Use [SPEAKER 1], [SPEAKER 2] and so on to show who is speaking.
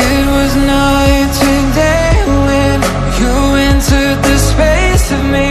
[SPEAKER 1] It was night today when you entered the space of me.